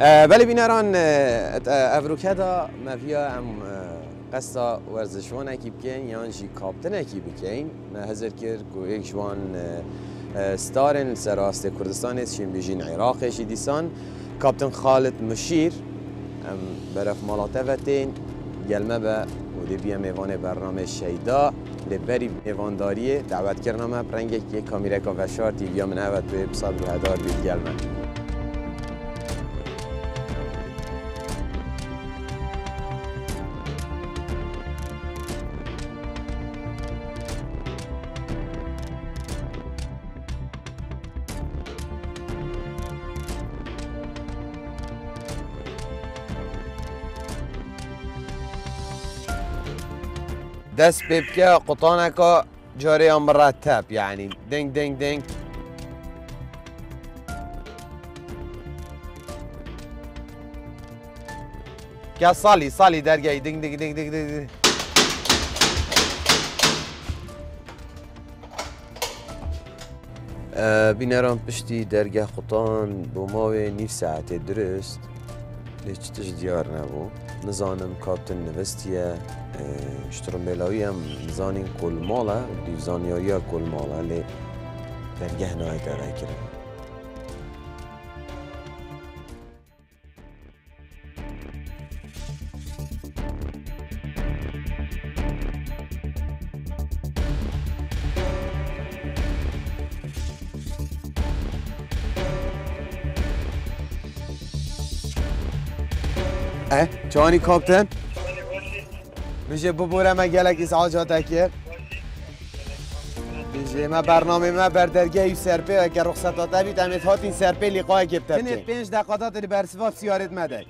بله بینران افروکدا مفیا ام قصة ورزشوان اکی بکن یان جی کاپتن اکی بکن ما هزر کر کو یک جوان ستارن سراست کردستان است شیم بیجین عراق شی دیسان. کاپتن خالد مشیر ام برف مالاته وتین گلمه به و دی بیا میوان برنامه شیدا. لبری میوانداریه دعوت کردم ما پرنگ یک کامیره کا وشار تی بیا من اوت به بسال بهدار بید گلمه. دست ببکه قطانکا جاری هم مرتب یعنی دنگ دنگ دنگ. که سالی سالی درگاهی دنگ دنگ دنگ دنگ دنگ بینران پشتی درگاه قطان بو ماوی نیف ساعت درست. هیچ تش دیار نبو نزانم کاپتن نوستیه اشترم بلاوی هم نزانین کل ماله دیوزانیایی ها کل ماله لی درگه اه جانی کاپتن میشه ببورم من گلک سعاجات که میشه ما برنامه ما بر درگاه یو سرپه اگر رخصتات بید امیت هات این سرپه لیقای گبتر تنید پنج دقیقات دی برسوات سیارت مده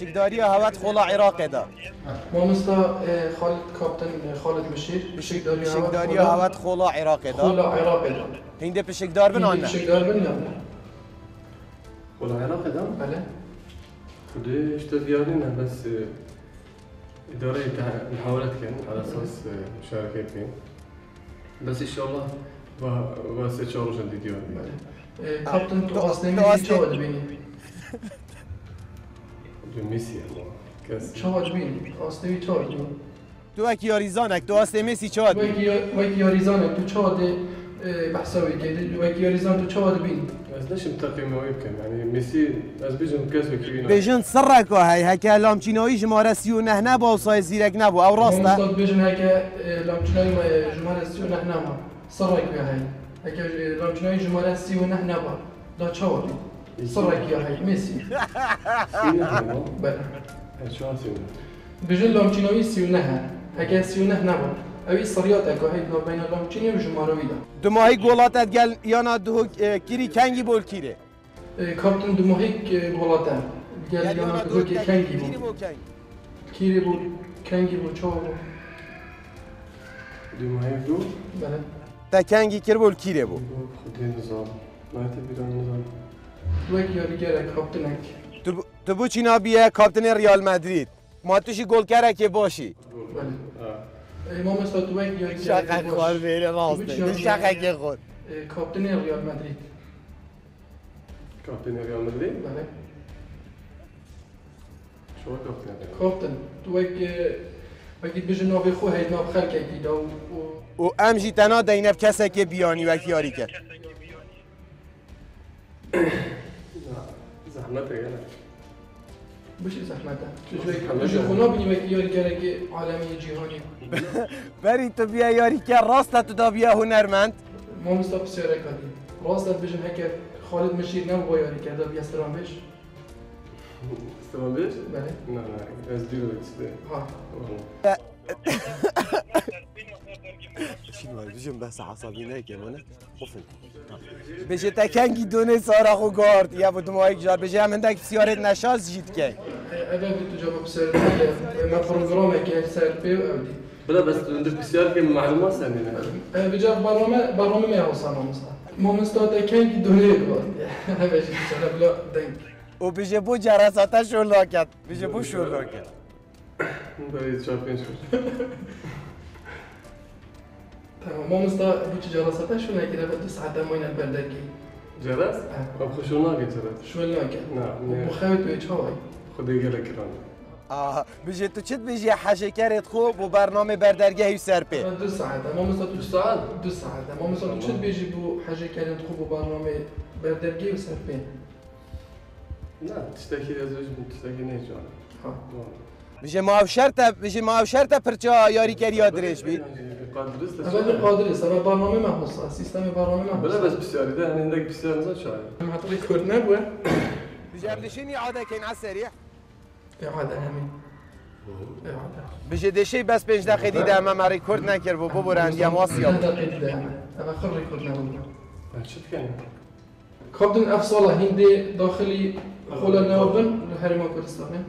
شکداری هوت خولا عراق دا مامستا خالد کاپتن خالد مشیر بشکداری شکداری هوت خولا عراق دا خولا عراق دا هنده پشکدار بنان نه نه والله عراق ده بله خدي اشتغل يعني بس إدارة محاولة كان على أساس مشاركة كان بس إن شاء الله بس الله جديد يعني کاپتن تو تو- آسنمی تو چه آسنی- واد بینی ميسي آسنمی چه واد بینی تو اکی یاریزانک تو هسته مسی چاد تو چه واد بحثاوی که بحسوي ويكيوريزان تو چواد بين بس ليش متقي ما يمكن؟ يعني ميسي از بيجن كاس بكينا بيجن سرك هاي هكا لامچينوي جمهور سيون هنا با وصاي زيرك نبو. أو راسته مستد بيجن هكا آه، لامچينوي جمهور سيون هنا ما سرك هاي. هكا آه، لامچينوي جمهور سيون هنا با. لا چواد سرك يا هاي. ميسي. بلا. شو سيون بيجن لامچينوي سيون هنا هكا سيون هنا با. اوی سریات اکا هی بین لامچینی و جمعه دا دو ماهی گولاتت گل یانا دو کیری کنگی بول کیره کاپتن دو ماهیک گولاتا گل یانا دو که کنگی بود کیری بود کنگی بود چه بود دي ما يبدو بله تا کنگی کر بول کیره بو خدي نظام ما تبي نظام دو یک یاریگر کاپتنک تو- تو بو چینا بیه کاپتن ریال مدرید ما توشی گل کرده که باشی بله امام یک یاریگر شقه خوار بیره راسته شقه که خود. کاپتن ریال مدرید. كابتن ريال مدريد بله. كابتن کاپتن دو یک وقتی بجن ناوی خو هید ناو خلق کی دا و و ام جی تنا دینف کسه که بیانی و کیاری کرد. انا بشی زحمته بجن خونا بینی وقتی یاریگر که عالمی جهانی بری تو بیا یاری که راست تو دا بیا هنرمند. ما مستا بسیاره کردیم راستت بجن هکر خالد مشیر نم بایاری کرده بیا استرام بش. استوى بيش؟ بله. لا لا بس ديرو بس ها. شنو بجم بس عصبی نه که منه قفل بشه تکنگی دونه سارا خو گارد یا بود مایک جار بشه هم اندک سیارت نشاز جید که اول بیتو جواب بسیاره ما پروگرامه که سر پی و اودی بلا بس عندك بسيار كم معلومات ثانية بجا برنامه برنامه می اوسان مستا ما مستا ده کنگی دونه گفت همیشه بسیاره بلا دنگ و بشه بو جرساته شول کرد بشه بو شول کرد بريد شامبيونز تمام ما مستا بوچ جلساته شو نکره و دو ساعت ماین بردگی جرس؟ آه. اب خشوناك جرس شو الناقة نعم مخاوت بيت هواي خدي قالك كران آه بجي تو چت بجی حشه کرد خوب و برنامه بردرگاهی سر پی دو ساعات اما مثلا تو ساعات؟ دو ساعات اما مثلا چت بيجي بو حاجة كانت خوب برنامه بردرجي وسربين لا تشتكي يا زوج تشتكي نيجي ها بجی ماو شرط بجی ماو شرط پرچا یاری کری یادرش بید قادر أنا قادر است أنا برنامه ما هوصا سيستم برنامه ما بلا بس بسياري ده يعني عندك بسياري نزل شاي ما كورنا بوا بجی ابلشینی عاده کن على سریع إعادة همين إعادة بجی دشی بس پنج دقیقه دیده اما ما ریکورد نکرد و ببر اندی هم واسی هذا قيد دائما أنا خرج كورنا والله شت كان كابتن أفصل هندي داخلي خولا نوابن الهرم كردستان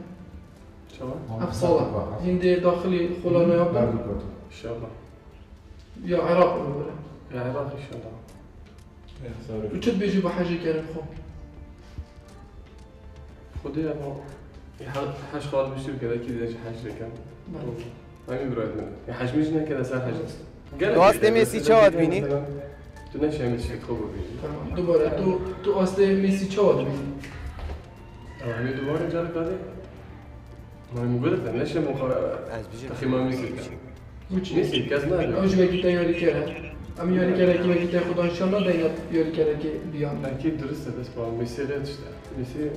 شو أفصل هندي داخلي خولا نوابن ان شاء الله يا عراقي ولا يا عراقي إن شاء الله. إيه، يا خساره وكيف بيجيبوا حاجة كريم خو خديها مو حاج خالد بيشتري كذا أكيد يجي حاج كان ما يقدروا يحجمجنا كذا صار حجم تو أصلا ميسي چاوت بینی؟ تو نشه ميسي خوب بینی دوباره تو تو أصلا ميسي چاوت بینی. آه، همه دوباره جالب داده ما مقدرتن نشه مقارنه از بیجی تخیمه ميسي وچی ميسي كاز ما اوج وقتی یاری کرد ام یاری کرد که وقتی خدا ان شاء الله دیگر یاری کرد که بیان اكيد درست بس با ميسي غير تشتغل ميسي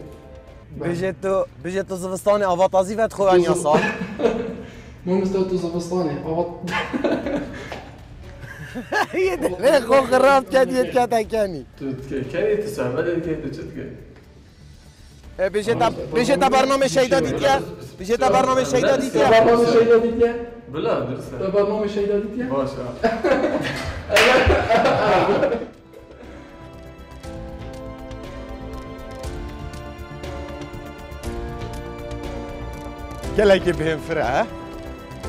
بجی تو بجی تو زوستان آواتازی وقت خوان یا سال مو مستوى تو زبستانه آوات یه دفعه خو خراب کرد یه کتا کنی كان يتسع بعدين كيف تشتغل بجی تا بجی تا برنامه شیدا دیتیا بجی تا برنامه شیدا دیتیا برنامه شیدا دیدی بلا درست برنامه شیدا دیدی باشا گلکی بهم فره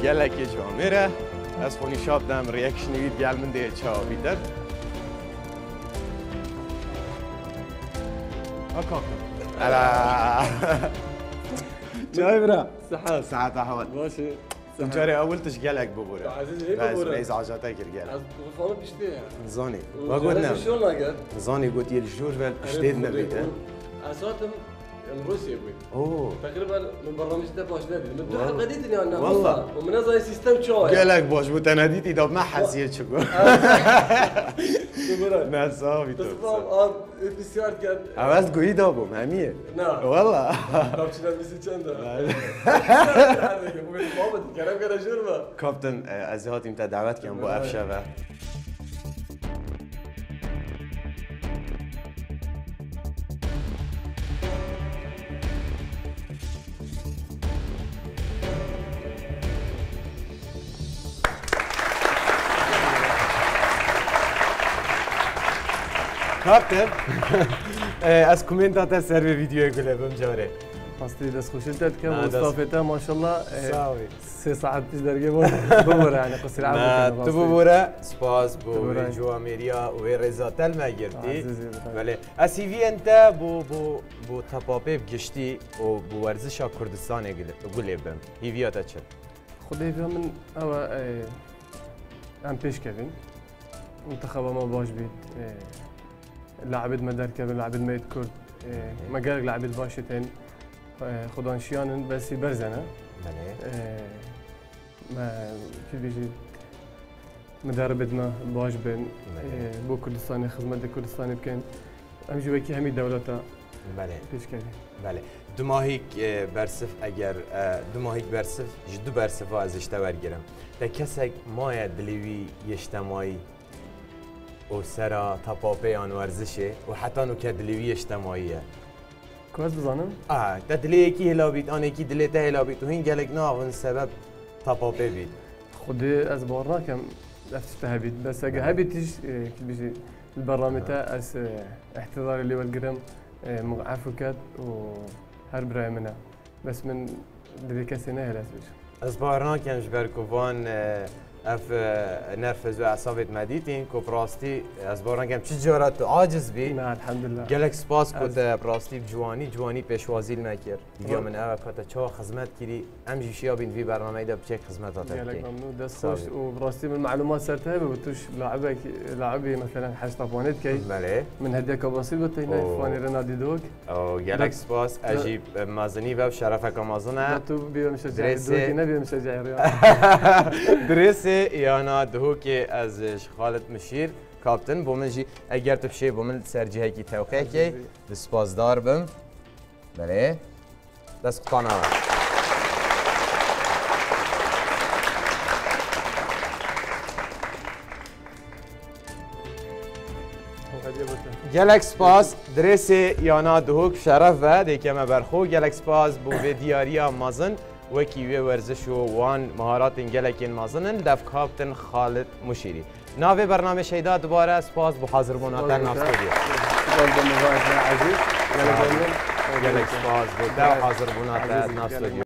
گلکی جامره از خونی شاب دم ریاکشنی وید گل من هلا جايبنا صحة. صحة أحوال ماشي. انت جاري أول تشجيلك ببورا عزيز إيه ببورا بس عجاتك رجال بفهم بشتي زوني. ما قلنا. زوني قلت يل جورفل بشتيت نبيت اساتم روسيا اوه تقريبا من برنامج ده باش نادي مدو حلقه ديت أنا والله ومنزل سيستم شو قال لك باش بوت أنا ديتي دو ما حسيت شو نه صافي تو تفهم آه بسيار كان عملت قوي دوبو مهمية نعم والله طب شنو بيسي تشندا كابتن از هاتیم تا دعوت کم با افشه و کاپتن از کومنتاتر سر به ویدیو گله بم جاره قصدي بس خشلتت كم نعم، دس- وصافته ما شاء الله إيه، ساوي سي ساعات تيجي درجة بمر يعني قصير نه عبد تو ببوره. سپاس بو. جو امریا و رضا عزیزی بخیر. بله. از سی انت بو بو بو و بو ورزش کردستان گله بم هیویاتا چه؟ خدي فيها من إيه، عم بيش كيفن منتخب ما باش بيت لعبت مدرکه بن لعبت ميت كورد ما آه. لعبت باشه تن. آه، خدان شيان بس بله. آه، ما کی بیجی؟ مدربتنا باش بين بو کردستانی خدمة کردستانی بکن. همچون وکی همی دولتا بله. پیش کردیم بله. دو ماهیک برسف اگر دو ماهیک برسف جدو برسف از اشته ورگیرم ده کسک مایه دلیوی یشتمایی و وسرا تپاپیان ورزشه و حتی نو کدلوی اجتماعیه. کمز بزنم؟ آه تدلیه کی هلا بید آن یکی دلیته هلا بید و هین نه ناغون سبب تپاپی بید. خود از بار راكم افتتها بيت بس اگه اقها آه، بيتش كل البرنامج تاع اس آه. آه، احتضار اللي والقرم و هر برای برايمنا بس من دلیه کسی نه هلا از بار راكم جبركوفان اف نرفز و اعصابت مدیتین کو براستی از باران گم چی جارت تو عاجز بی نه الحمد لله گلک سپاس کد براستی جوانی جوانی پیشوازی دیگه آه. من اوه کتا چا خدمت کردی ام جیشیا بین وی برنامه بچه خدمت قالك آتا ممنوع دست. خوش وبراستي من المعلومات سرتها بتوش لاعبك لاعبي مثلا حاج طبوانيت كي بله من هديك بسيط بتهنا أوه. فاني رنادي دوك او گلک سپاس اجیب مازنی و شرفک مازنه تو بيا مشجع دريسي. دوكي نبي مشجع الرياض درس یانا دهو که از خالد مشیر کاپتن بو من جی اگر تو بشه بو من سرجی کی توقع کی سپاسدار بم بله دست قطانا هديه بتهنا گلک سپاس درس یانا دهوک شرف و دیگه ما برخو گلک سپاس بو به دیاریا مازن وکی وی ورزش و وان مهارات گلک مازنن دف کاپتن خالد مشیری. ناوی برنامه شیدا دوباره سپاس قلب المباراه عزيز گلک سپاس بوناتن ناف استودیو